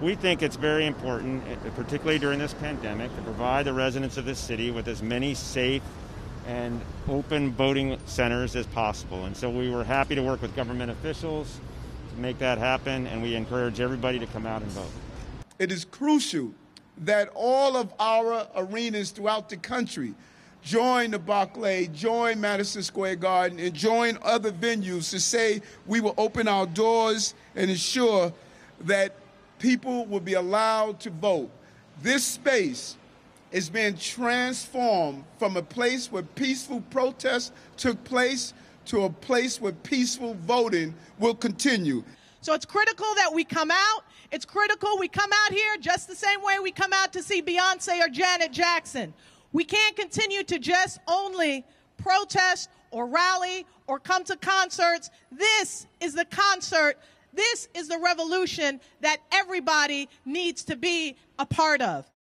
We think it's very important, eh, particularly during this pandemic, to provide the residents of this city with as many safe and open boating centers as possible. And so we were happy to work with government officials to make that happen, and we encourage everybody to come out and vote. It is crucial that all of our arenas throughout the country join the Barclay, join Madison Square Garden, and join other venues to say we will open our doors and ensure that people will be allowed to vote. This space is being transformed from a place where peaceful protests took place to a place where peaceful voting will continue. So it's critical that we come out. It's critical we come out here just the same way we come out to see Beyonce or Janet Jackson. We can't continue to just only protest or rally or come to concerts. This is the concert. This is the revolution that everybody needs to be a part of.